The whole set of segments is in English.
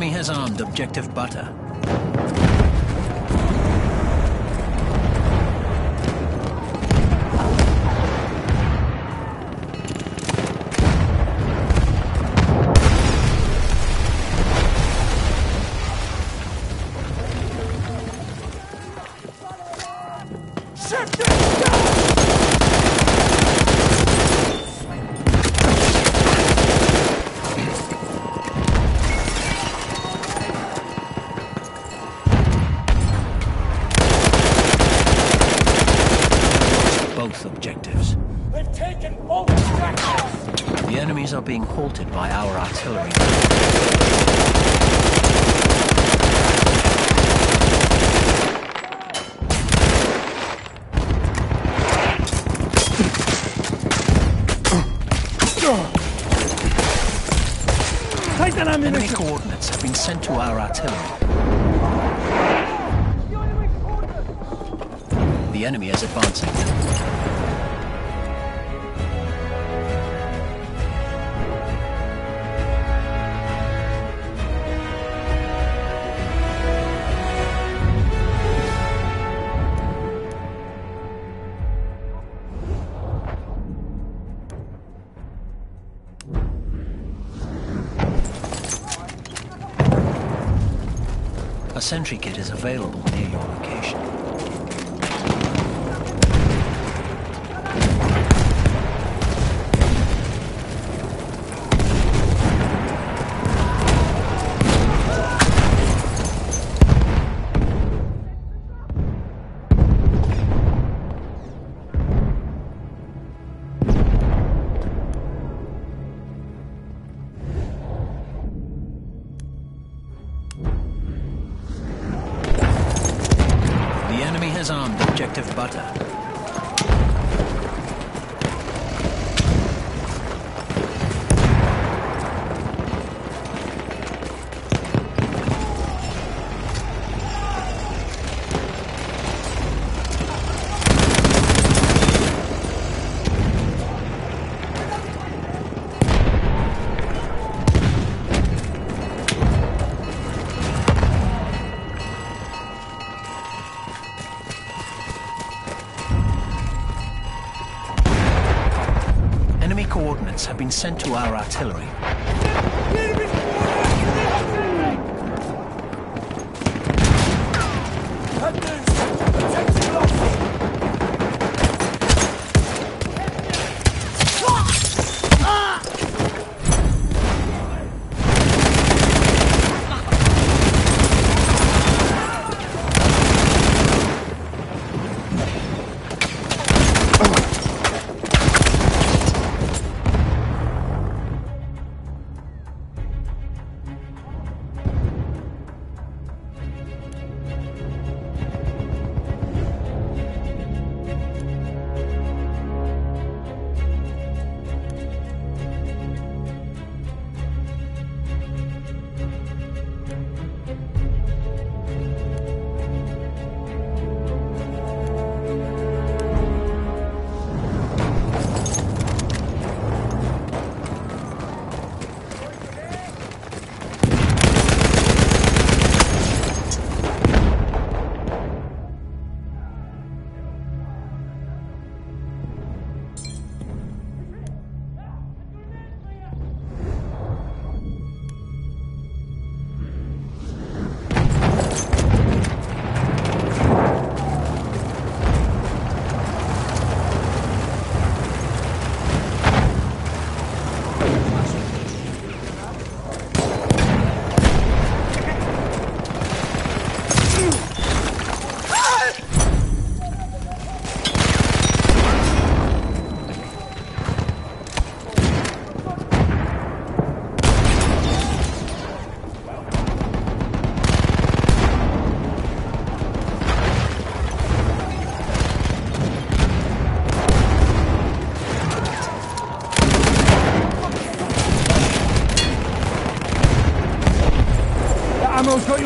enemy has armed objective butter. Is advancing. A sentry kit is available near your location. Sent to our artillery.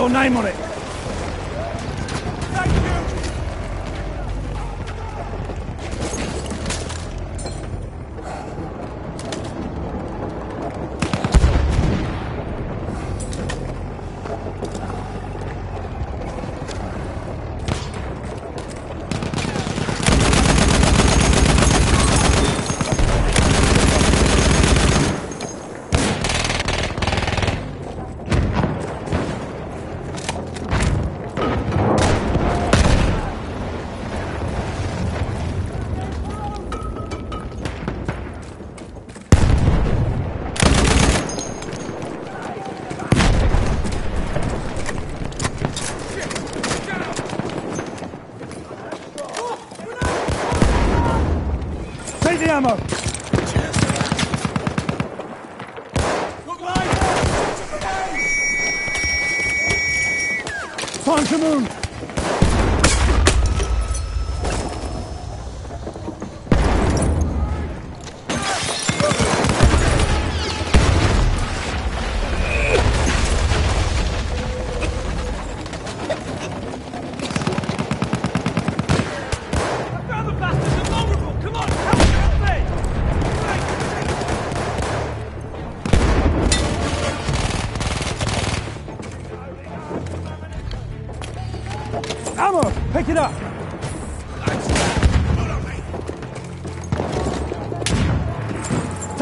Ammo's got your name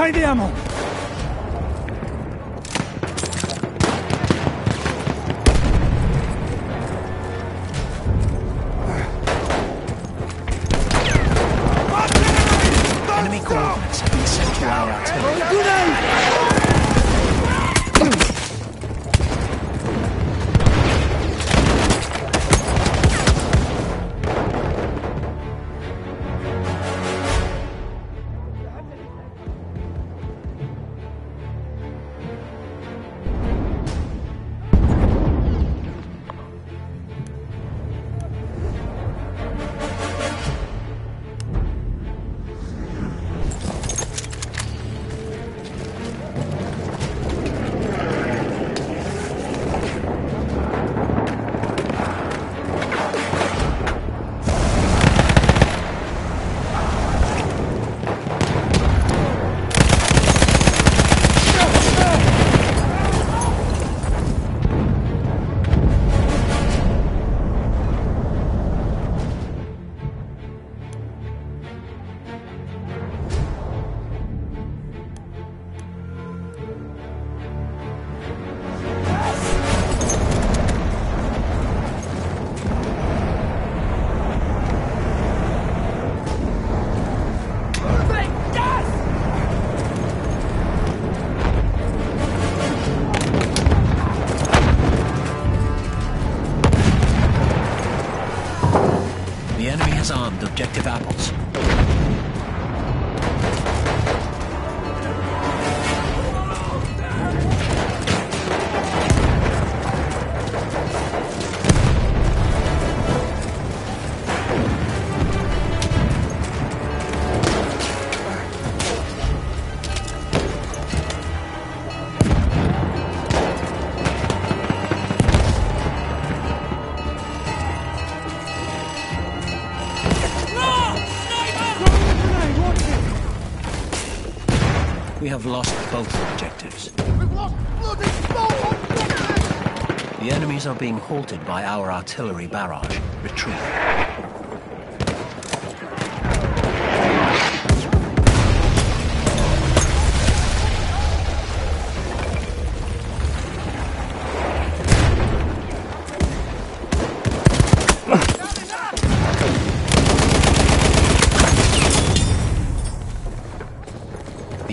Tagliamo! We have lost both objectives. The enemies are being halted by our artillery barrage. Retreat.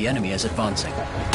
enemy is advancing.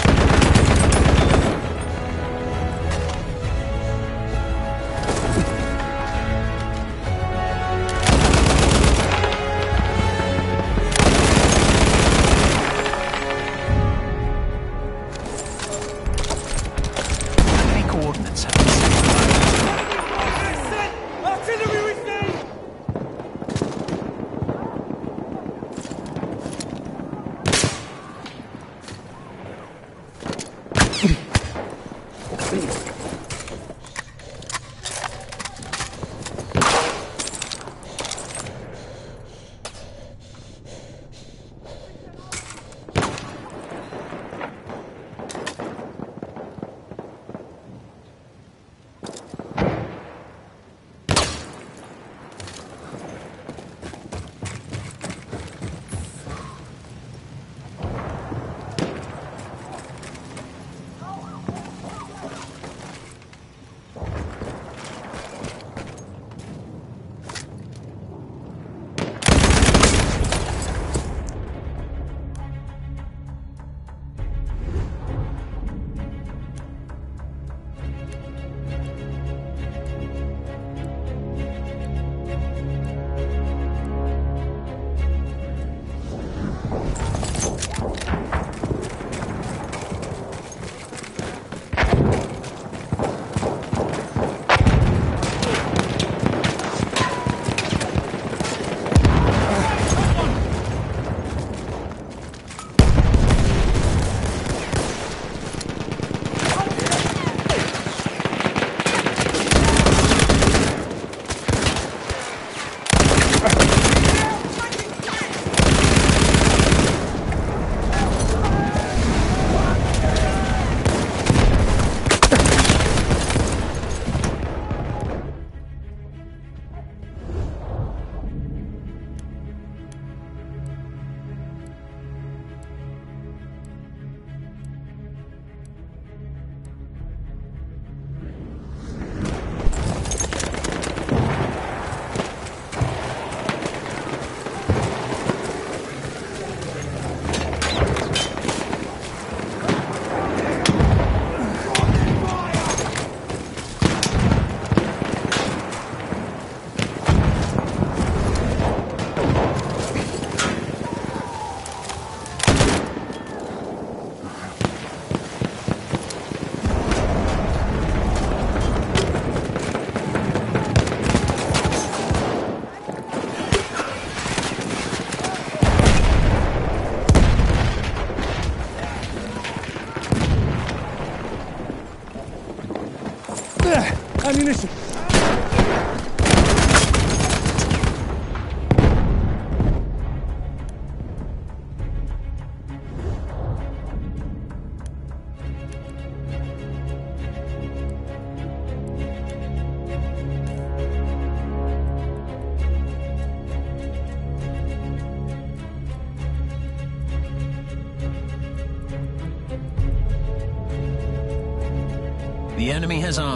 Ammunition.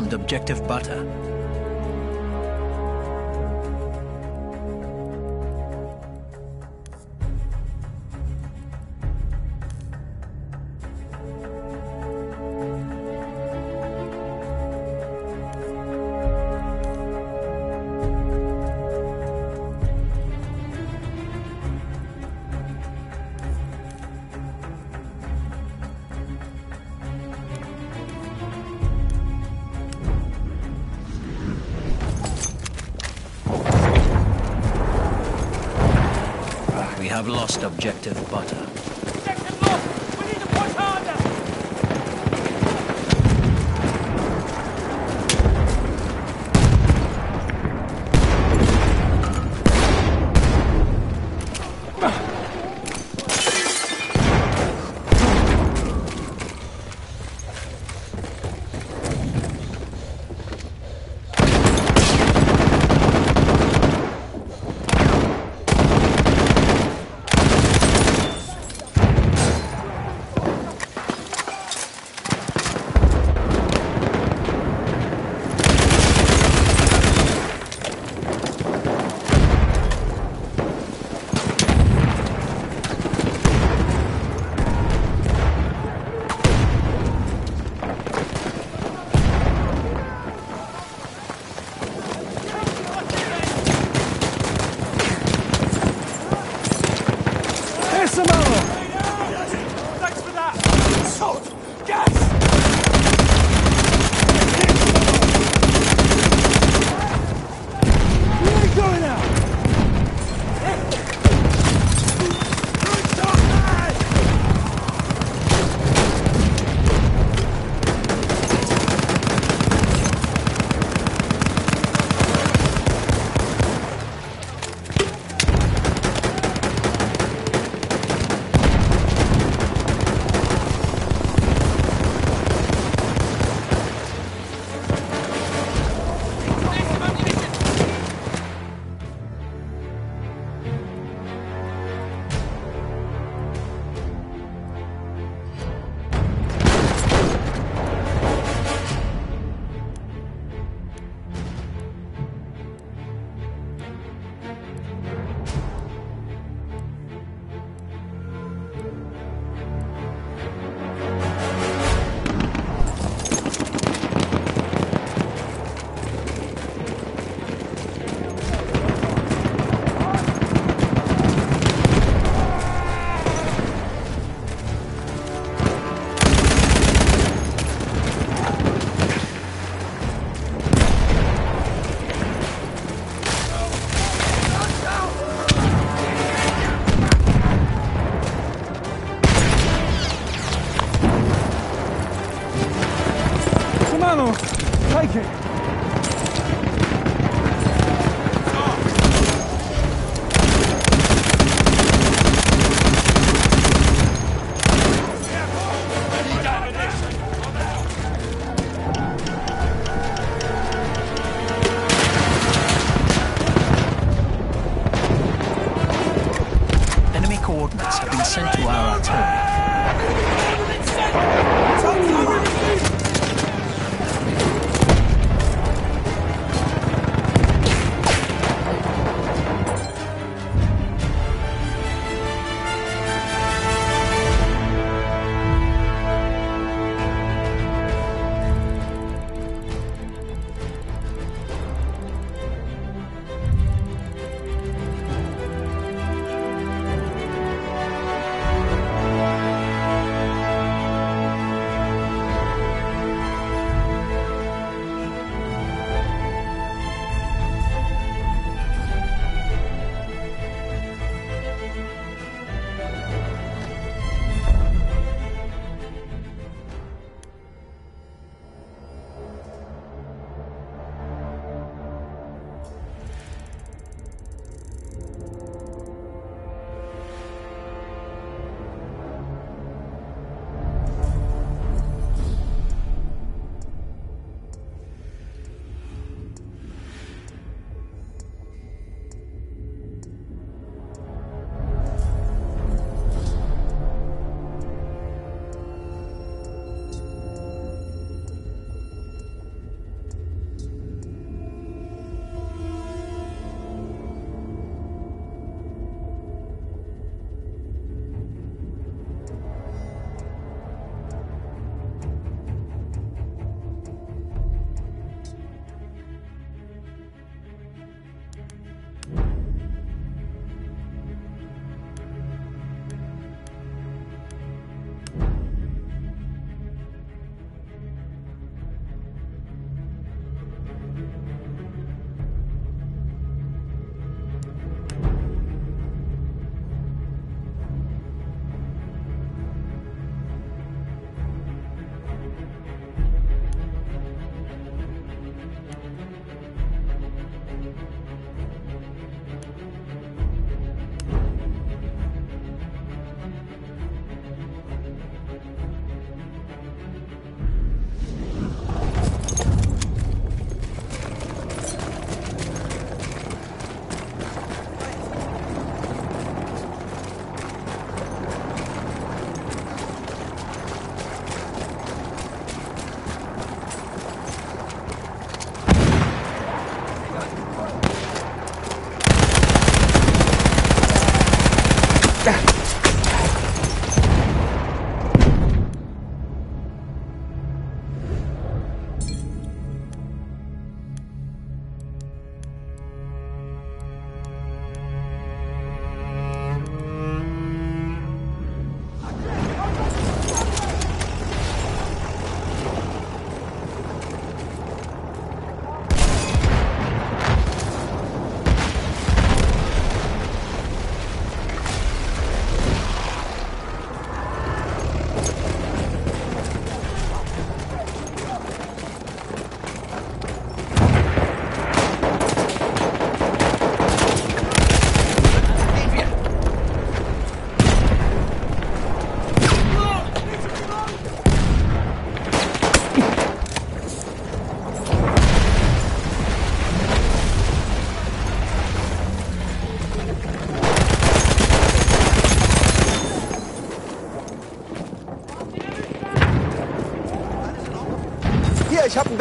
Armed objective butter.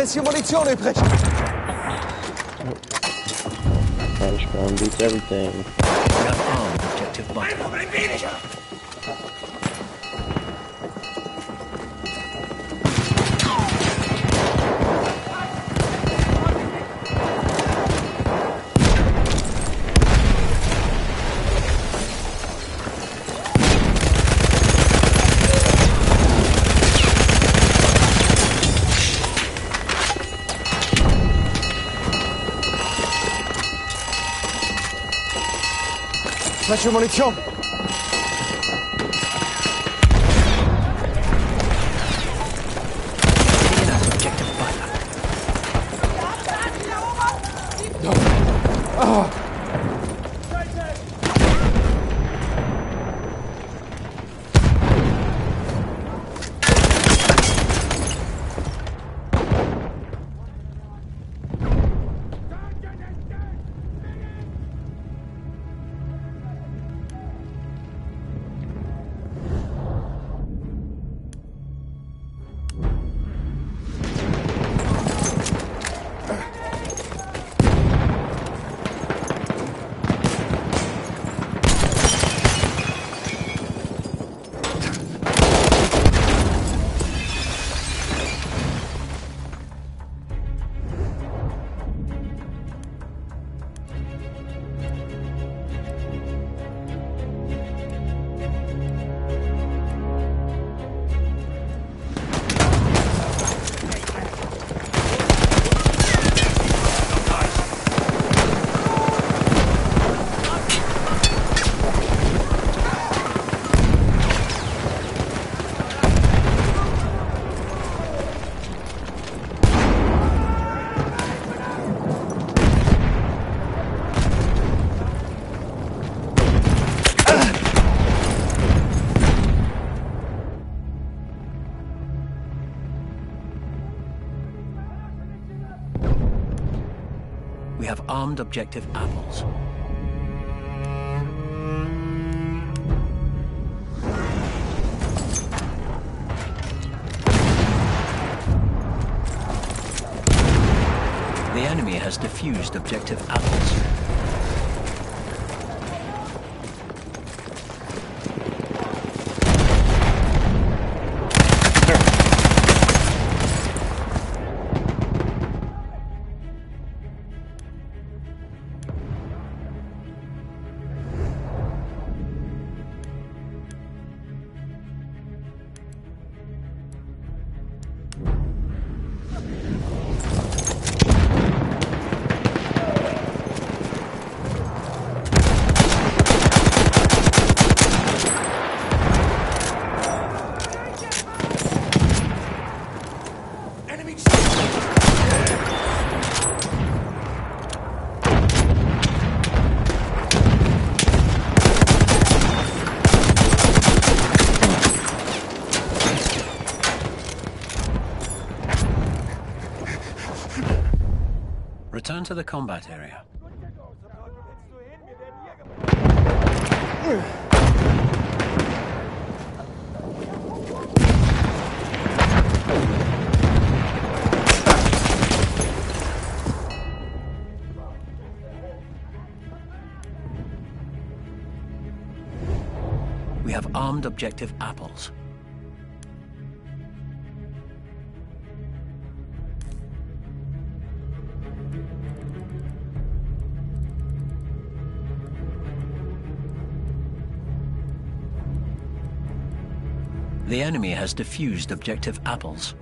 Ich habe ein bisschen Munition übrig. Spanish ground beats everything. We have objective butter. Monsieur Molétian objective apples. The enemy has defused objective apples. To the combat area. We have armed objective apples. The enemy has defused objective apples.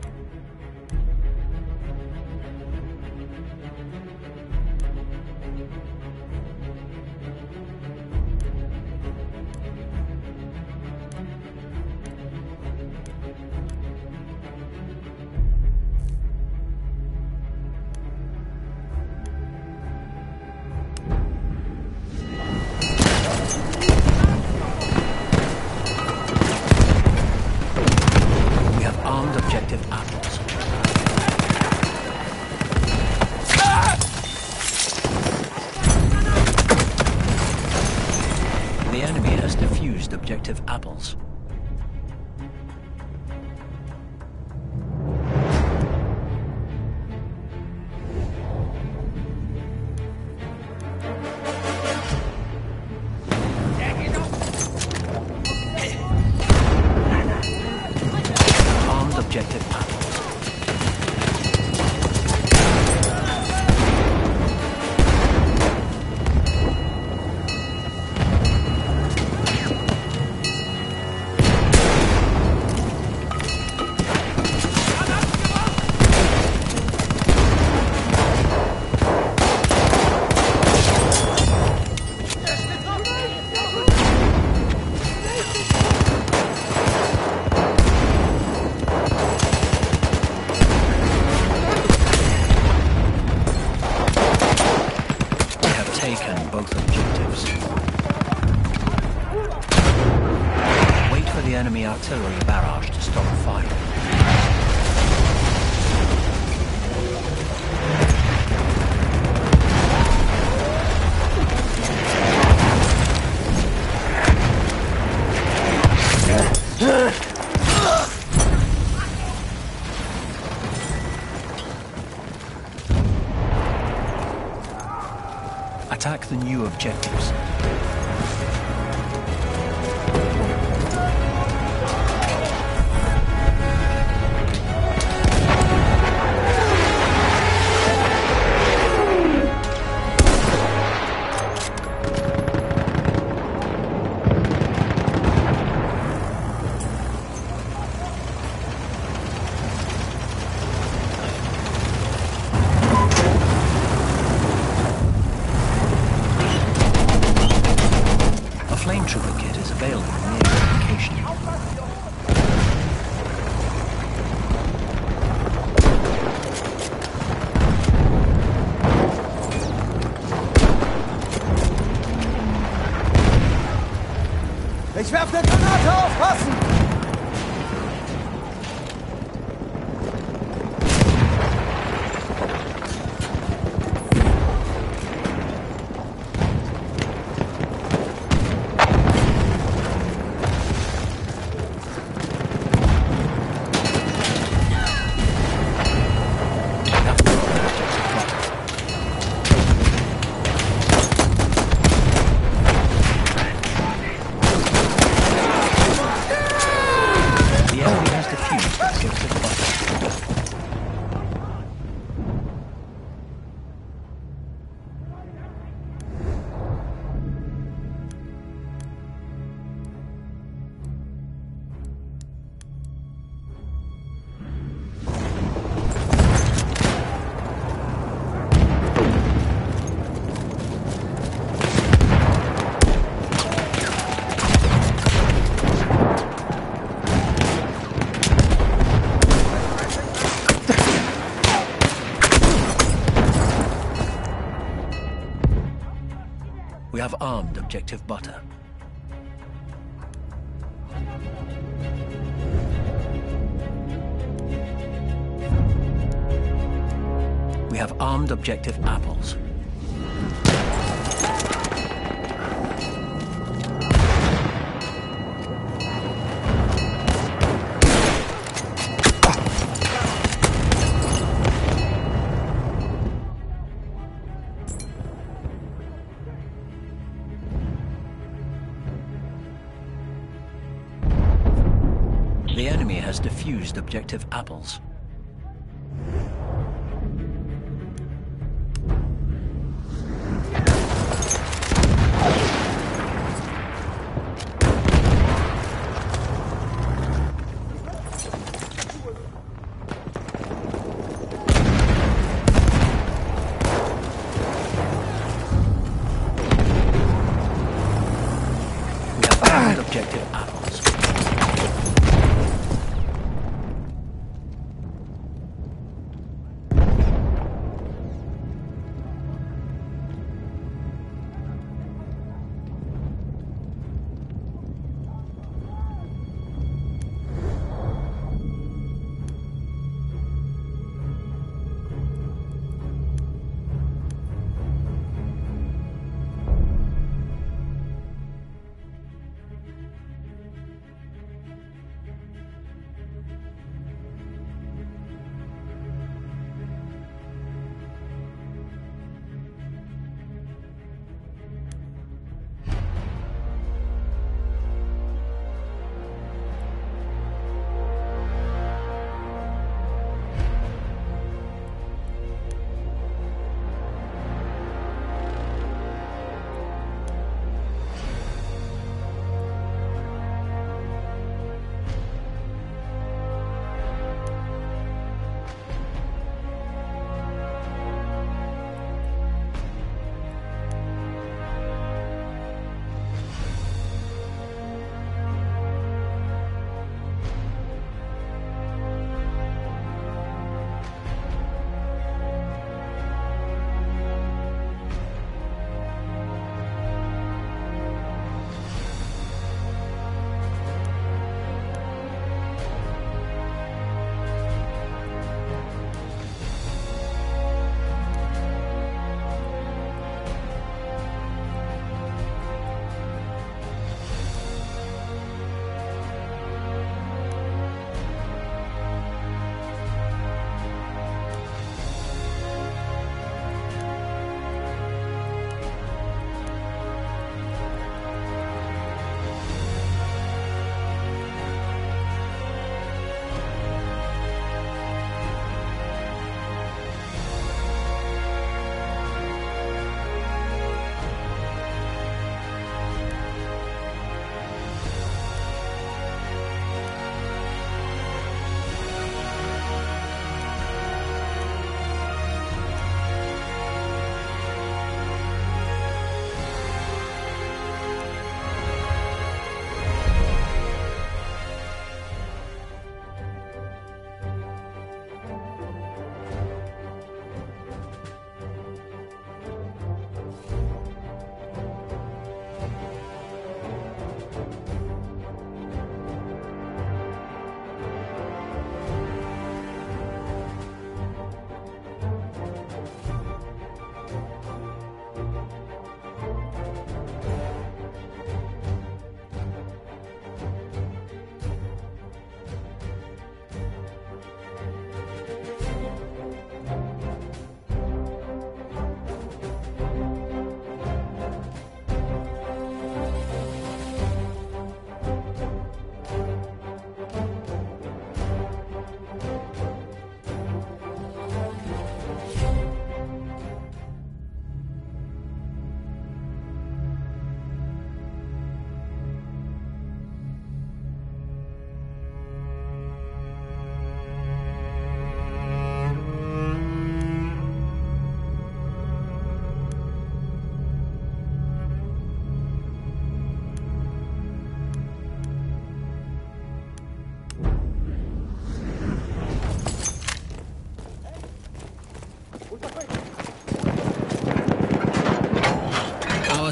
The new objectives. Flame trooper kit is available near your location. Armed objective butter. We have armed objective apples. Defused objective apples.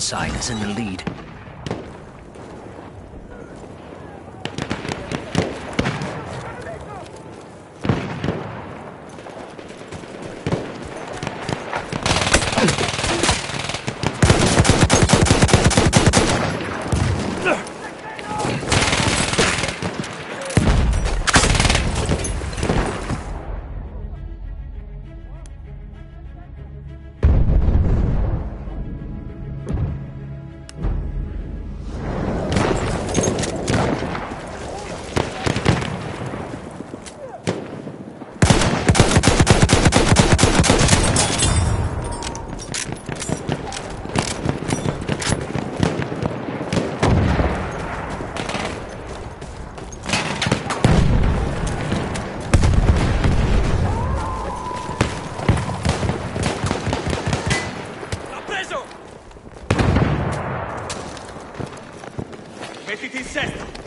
Side is in the lead.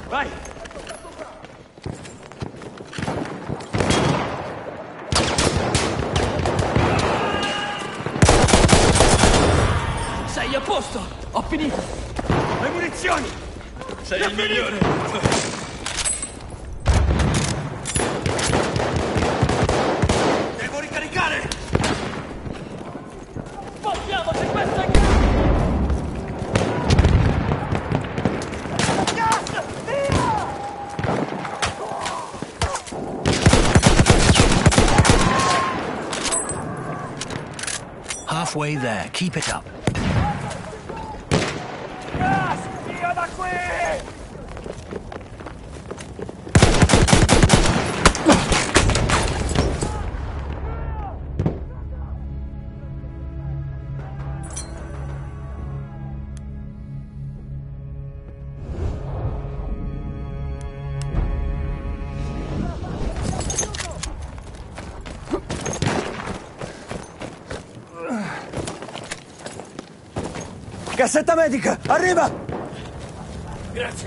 Vai! Halfway there. Keep it up. Cassetta medica, arriva! Grazie.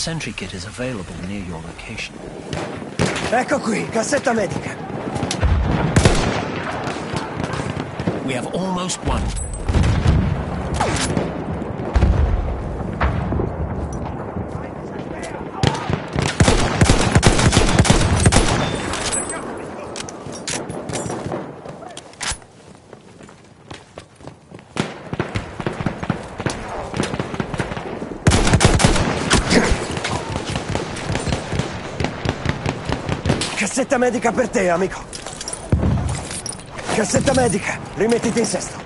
Sentry kit is available near your location. Ecco qui, cassetta medica. We have almost won. Cassetta medica per te, amico. Cassetta medica, rimettiti in sesto.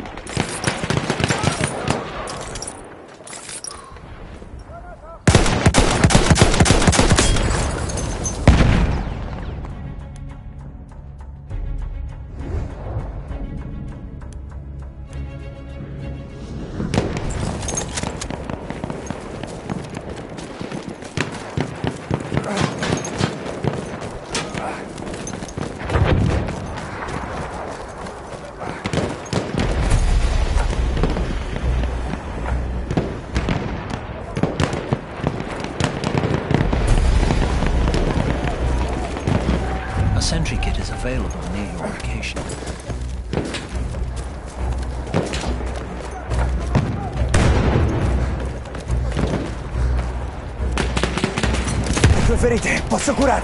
curar.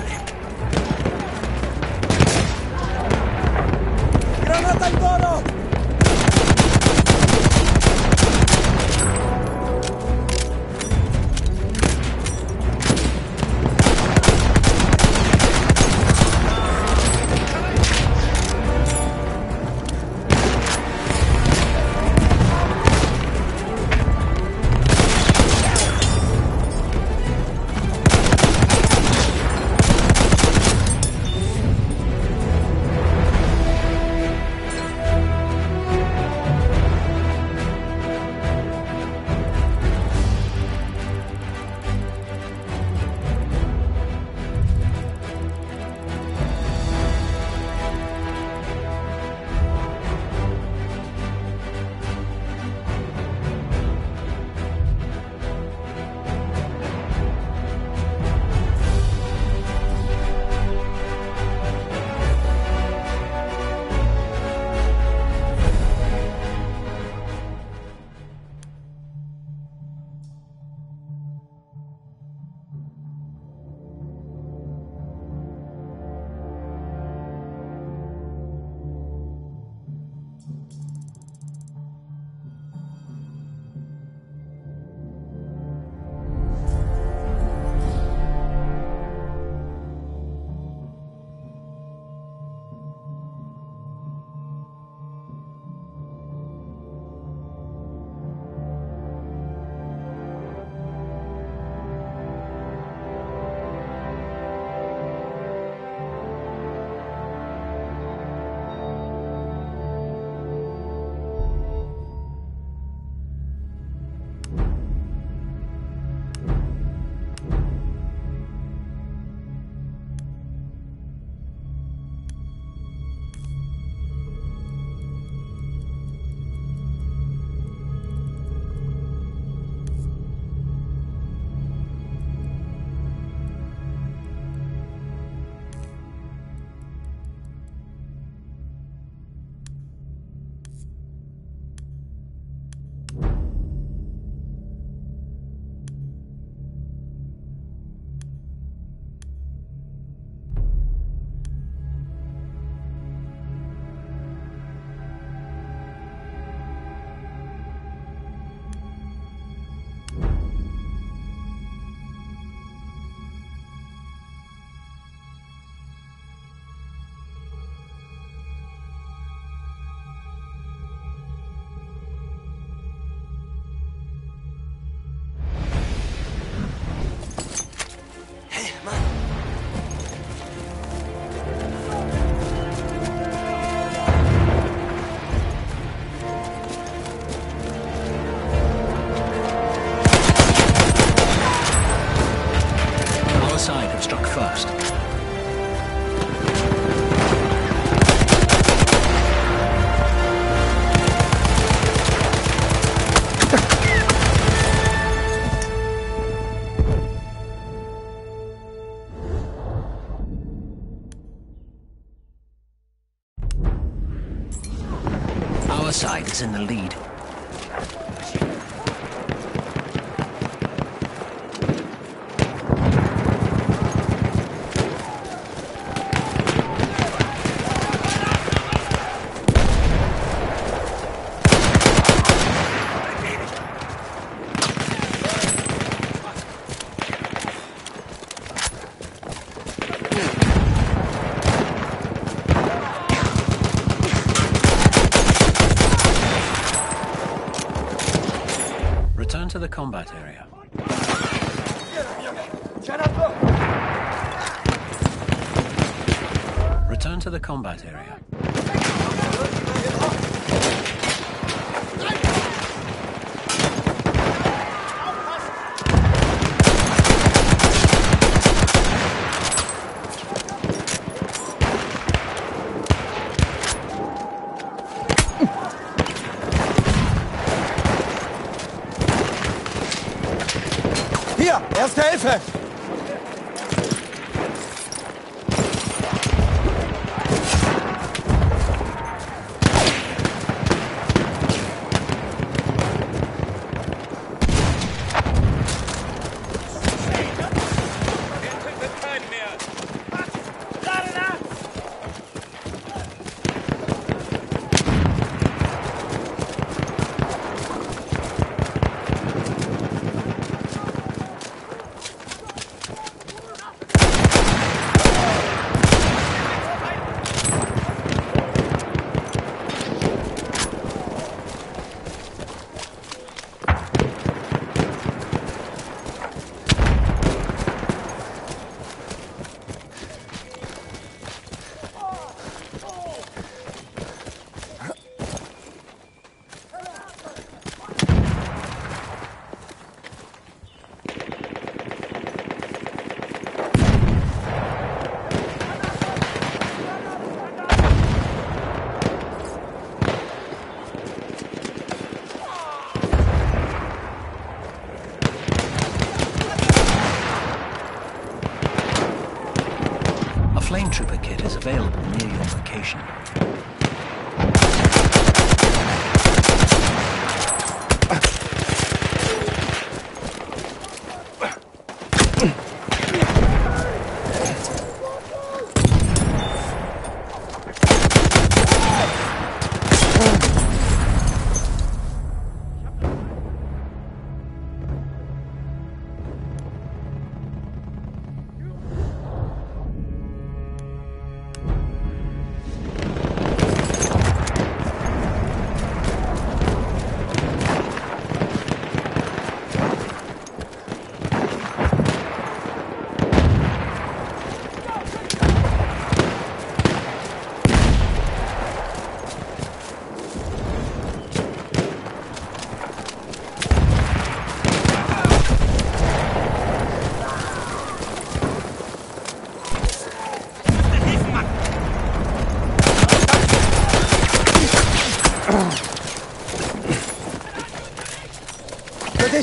Combat area. Return to the combat area.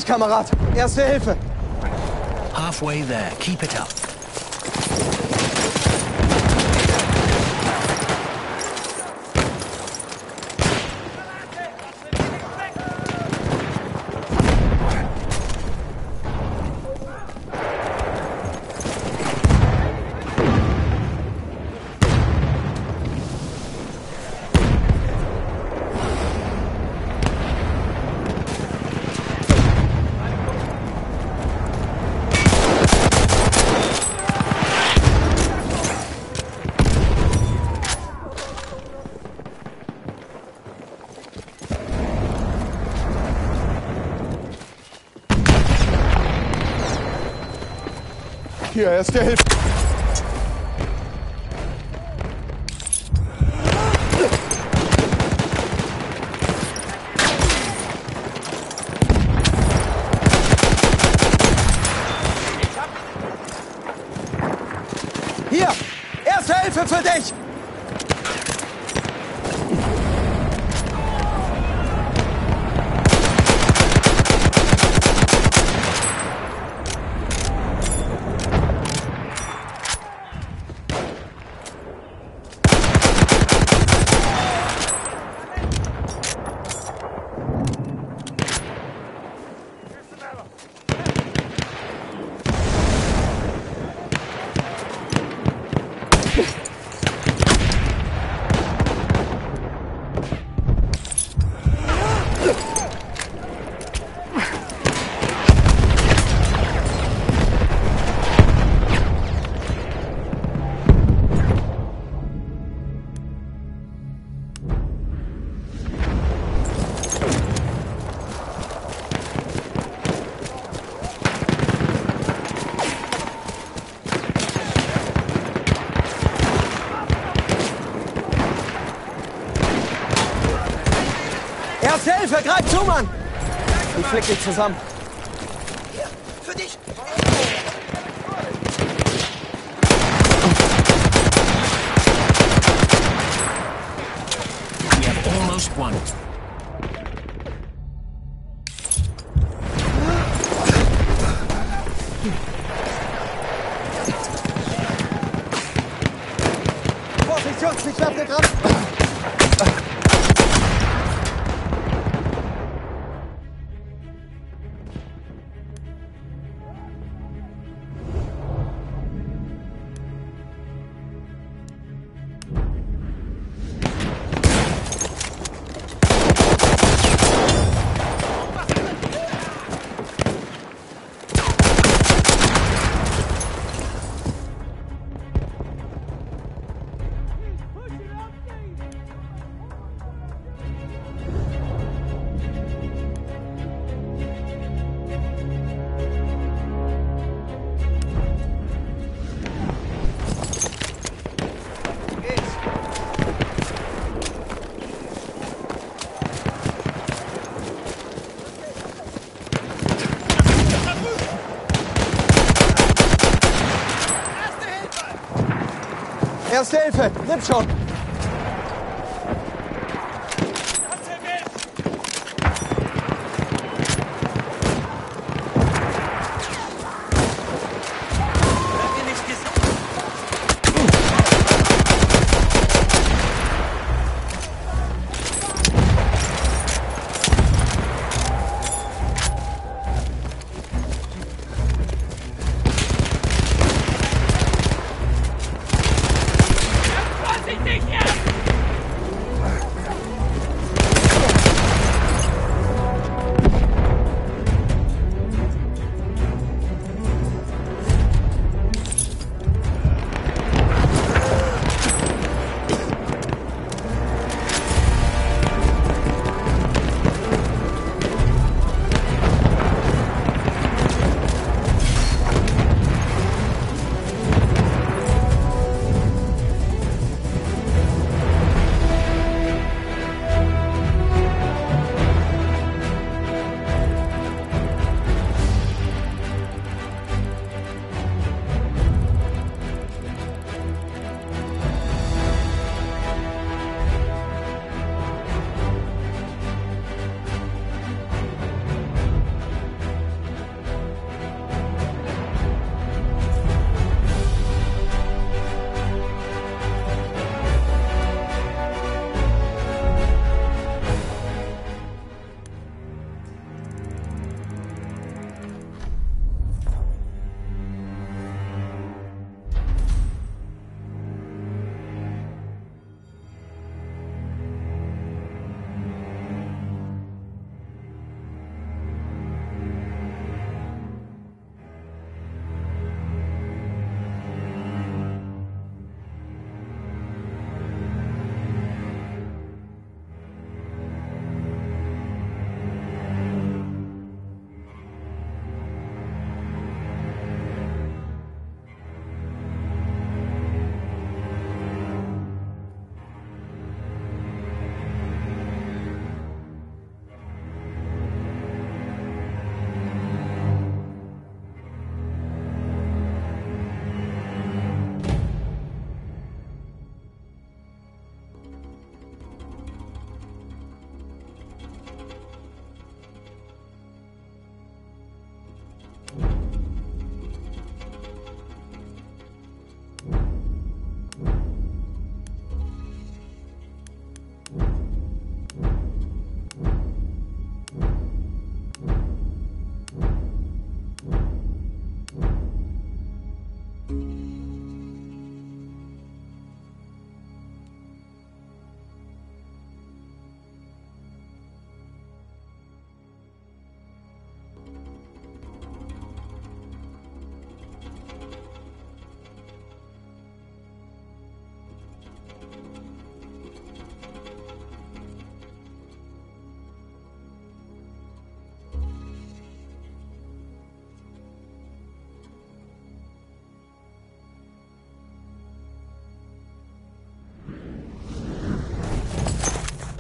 Kamerad. Erste Hilfe. Halfway there. Keep it up. Hier, erste Hilfe. Erste Hilfe, greif zu, Mann! Ich flick dich zusammen. Für dich! We have almost won. Erste Hilfe, nimm schon.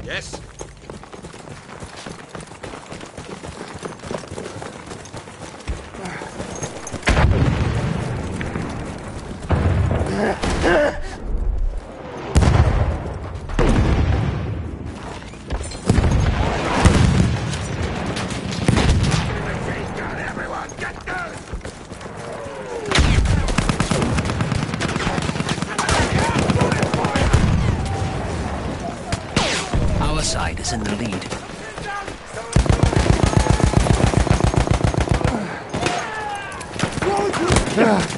Yes? Ah.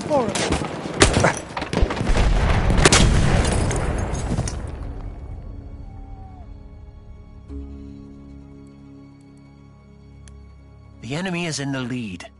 for! The enemy is in the lead.